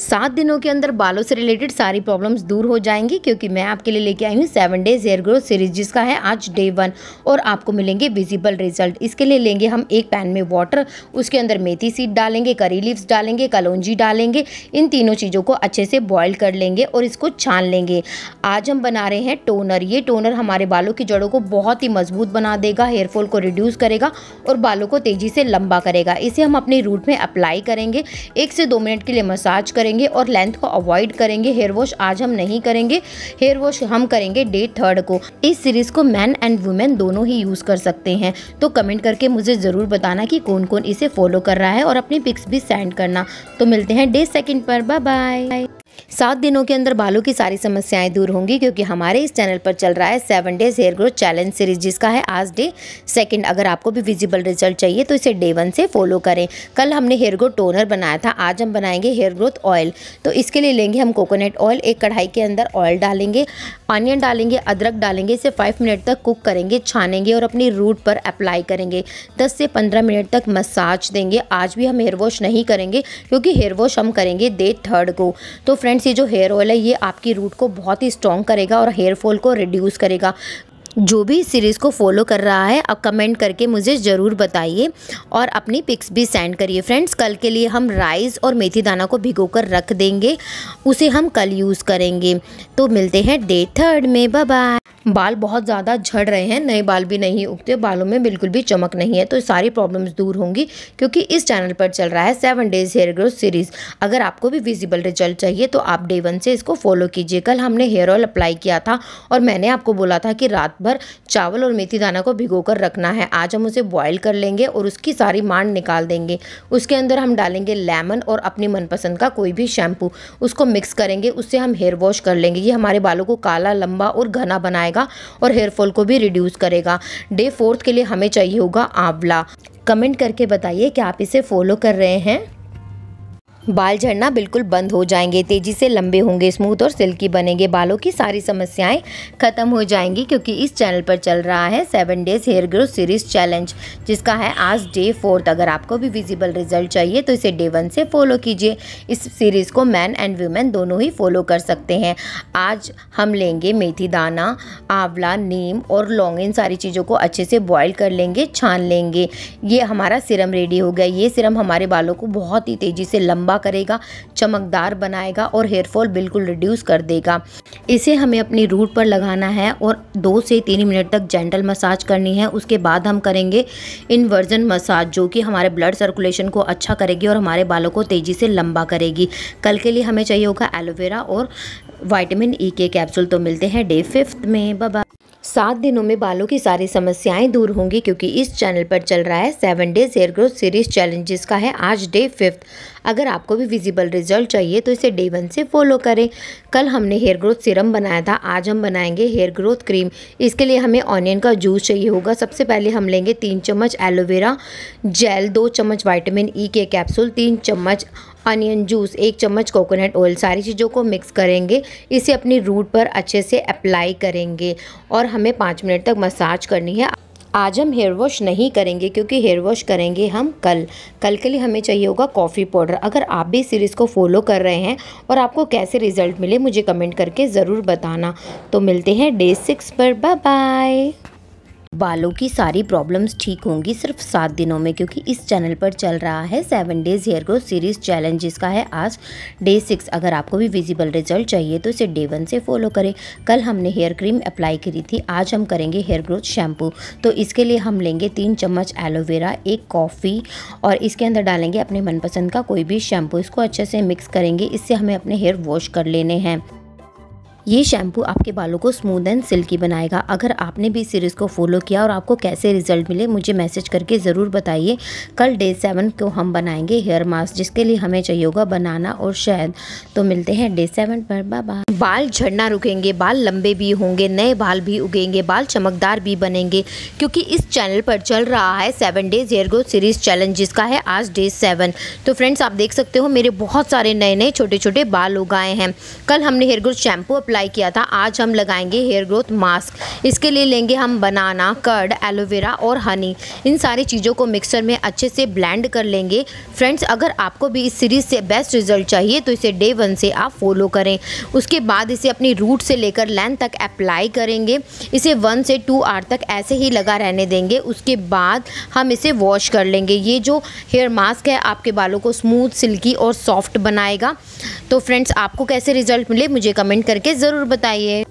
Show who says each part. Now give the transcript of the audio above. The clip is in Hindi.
Speaker 1: सात दिनों के अंदर बालों से रिलेटेड सारी प्रॉब्लम्स दूर हो जाएँगी, क्योंकि मैं आपके लिए लेके आई हूँ seven days hair growth series जिसका है आज डे वन और आपको मिलेंगे विजिबल रिज़ल्ट इसके लिए लेंगे हम एक पैन में वाटर उसके अंदर मेथी सीड डालेंगे करी लीव्स डालेंगे, कलौजी डालेंगे, इन तीनों चीज़ों को अच्छे से बॉयल कर लेंगे और इसको छान लेंगे। आज हम बना रहे हैं टोनर ये टोनर हमारे बालों की जड़ों को बहुत ही मज़बूत बना देगा हेयरफॉल को रिड्यूस करेगा और बालों को तेज़ी से लंबा करेगा। इसे हम अपने रूट में अप्लाई करेंगे। एक से दो मिनट के लिए मसाज करेंगे। करेंगे और लेंथ को अवॉइड करेंगे। हेयर वॉश आज हम नहीं करेंगे। हेयर वॉश हम करेंगे डे थर्ड को। इस सीरीज़ को मैन एंड वुमेन दोनों ही यूज़ कर सकते हैं। तो कमेंट करके मुझे ज़रूर बताना कि कौन कौन इसे फॉलो कर रहा है और अपनी पिक्स भी सेंड करना। तो मिलते हैं डे सेकेंड पर। बाय बाय सात दिनों के अंदर बालों की सारी समस्याएँ दूर होंगी, क्योंकि हमारे इस चैनल पर चल रहा है seven days hair growth challenge series जिसका है आज डे सेकंड अगर आपको भी विजिबल रिज़ल्ट चाहिए तो इसे डे वन से फॉलो करें। कल हमने हेयर ग्रोथ टोनर बनाया था, आज हम बनाएँगे हेयर ग्रोथ ऑयल तो इसके लिए लेंगे हम कोकोनट ऑयल एक कढ़ाई के अंदर ऑयल डालेंगे ऑनियन डालेंगे, अदरक डालेंगे, इसे फाइव मिनट तक कुक करेंगे, छानेंगे और अपनी रूट पर अप्लाई करेंगे। दस से पंद्रह मिनट तक मसाज देंगे। आज भी हम हेयर वॉश नहीं करेंगे, क्योंकि हेयर वॉश हम करेंगे डे थर्ड को। तो फ्रेंड्स ये जो हेयर ऑयल है, ये आपकी रूट को बहुत ही स्ट्रॉन्ग करेगा और हेयर फॉल को रिड्यूस करेगा। जो भी सीरीज़ को फॉलो कर रहा है अब कमेंट करके मुझे ज़रूर बताइए और अपनी पिक्स भी सेंड करिए। फ्रेंड्स कल के लिए हम राइस और मेथी दाना को भिगो कर रख देंगे, उसे हम कल यूज़ करेंगे। तो मिलते हैं डे थर्ड में। बाय बाल बहुत ज़्यादा झड़ रहे हैं, नए बाल भी नहीं उगते, बालों में बिल्कुल भी चमक नहीं है तो सारी प्रॉब्लम्स दूर होंगी, क्योंकि इस चैनल पर चल रहा है seven days hair growth series अगर आपको भी विजिबल रिज़ल्ट चाहिए तो आप डे वन से इसको फॉलो कीजिए। कल हमने हेयर ऑयल अप्लाई किया था और मैंने आपको बोला था कि रात भर चावल और मेथी दाना को भिगो कर रखना है। आज हम उसे बॉयल कर लेंगे और उसकी सारी मांड निकाल देंगे। उसके अंदर हम डालेंगे लेमन और अपनी मनपसंद का कोई भी शैम्पू उसको मिक्स करेंगे, उससे हम हेयर वॉश कर लेंगे। ये हमारे बालों को काला, लंबा और घना बनाएगा। और हेयर फॉल को भी रिड्यूस करेगा। डे फोर्थ के लिए हमें चाहिए होगा आंवला। कमेंट करके बताइए कि आप इसे फॉलो कर रहे हैं। बाल झड़ना बिल्कुल बंद हो जाएँगे, तेज़ी से लंबे होंगे, स्मूथ और सिल्की बनेंगे। बालों की सारी समस्याएँ खत्म हो जाएँगी क्योंकि इस चैनल पर चल रहा है seven days hair growth series challenge, जिसका है आज डे फोर्थ। अगर आपको भी विजिबल रिज़ल्ट चाहिए तो इसे डे वन से फॉलो कीजिए। इस सीरीज़ को मैन एंड वुमेन दोनों ही फॉलो कर सकते हैं। आज हम लेंगे मेथी दाना, आंवला, नीम और लौंग। इन सारी चीज़ों को अच्छे से बॉयल कर लेंगे, छान लेंगे। ये हमारा सिरम रेडी हो गया। ये सिरम हमारे बालों को बहुत ही तेज़ी से लंबा करेगा, चमकदार बनाएगा और हेयर फॉल बिल्कुल रिड्यूस कर देगा। इसे हमें अपनी रूट पर लगाना है और दो से तीन मिनट तक जेंटल मसाज करनी है। उसके बाद हम करेंगे इन्वर्जन मसाज जो कि हमारे ब्लड सर्कुलेशन को अच्छा करेगी और हमारे बालों को तेज़ी से लंबा करेगी। कल के लिए हमें चाहिए होगा एलोवेरा और वाइटामिन ई के कैप्सूल तो मिलते हैं डे फिफ्थ में। बाबा सात दिनों में बालों की सारी समस्याएँ दूर होंगी, क्योंकि इस चैनल पर चल रहा है seven days hair growth series challenge, जिसका है आज डे फिफ्थ। अगर आपको भी विजिबल रिज़ल्ट चाहिए तो इसे डे वन से फॉलो करें। कल हमने हेयर ग्रोथ सीरम बनाया था, आज हम बनाएँगे हेयर ग्रोथ क्रीम। इसके लिए हमें ऑनियन का जूस चाहिए होगा। सबसे पहले हम लेंगे तीन चम्मच एलोवेरा जेल, दो चम्मच वाइटामिन ई के कैप्सूल, तीन चम्मच अनियन जूस, एक चम्मच कोकोनट ऑयल, सारी चीज़ों को मिक्स करेंगे। इसे अपनी रूट पर अच्छे से अप्लाई करेंगे और हमें पाँच मिनट तक मसाज करनी है। आज हम हेयर वॉश नहीं करेंगे क्योंकि हेयर वॉश करेंगे हम कल। कल के लिए हमें चाहिए होगा कॉफ़ी पाउडर अगर आप भी सीरीज़ को फॉलो कर रहे हैं और आपको कैसे रिज़ल्ट मिले, मुझे कमेंट करके ज़रूर बताना। तो मिलते हैं डे सिक्स पर। बाय बाय बालों की सारी प्रॉब्लम्स ठीक होंगी सिर्फ़ सात दिनों में, क्योंकि इस चैनल पर चल रहा है seven days hair growth series challenge जिसका है आज डे सिक्स अगर आपको भी विजिबल रिज़ल्ट चाहिए तो इसे डे वन से फॉलो करें। कल हमने हेयर क्रीम अप्लाई करी थी, आज हम करेंगे हेयर ग्रोथ शैम्पू तो इसके लिए हम लेंगे तीन चम्मच एलोवेरा एक कॉफ़ी और इसके अंदर डालेंगे अपने मनपसंद का कोई भी शैम्पू इसको अच्छे से मिक्स करेंगे, इससे हमें अपने हेयर वॉश कर लेने हैं। ये शैम्पू आपके बालों को स्मूद एंड सिल्की बनाएगा। अगर आपने भी सीरीज़ को फॉलो किया और आपको कैसे रिज़ल्ट मिले, मुझे मैसेज करके ज़रूर बताइए। कल डे सेवन को हम बनाएँगे हेयर मास्क जिसके लिए हमें चाहिए होगा बनाना और शहद तो मिलते हैं डे सेवन पर। बाबा बाल झड़ना रुकेंगे, बाल लंबे भी होंगे, नए बाल भी उगेंगे, बाल चमकदार भी बनेंगे, क्योंकि इस चैनल पर चल रहा है seven days hair growth series challenge जिसका है आज डे सेवन तो फ्रेंड्स आप देख सकते हो, मेरे बहुत सारे नए नए छोटे छोटे बाल उगाए हैं। कल हमने hair growth shampoo apply apply किया था। आज हम लगाएँगे हेयर ग्रोथ मास्क इसके लिए लेंगे हम बनाना कर्ड एलोवेरा और हनी इन सारी चीज़ों को मिक्सर में अच्छे से ब्लेंड कर लेंगे। फ्रेंड्स अगर आपको भी इस सीरीज़ से बेस्ट रिज़ल्ट चाहिए तो इसे डे वन से आप फॉलो करें। उसके बाद इसे अपनी रूट से लेकर लेंथ तक अप्लाई करेंगे। इसे वन से टू आवर तक ऐसे ही लगा रहने देंगे। उसके बाद हम इसे वॉश कर लेंगे। ये जो हेयर मास्क है, आपके बालों को स्मूथ सिल्की और सॉफ्ट बनाएगा। तो फ्रेंड्स आपको कैसे रिज़ल्ट मिले, मुझे कमेंट करके ज़रूर बताइए।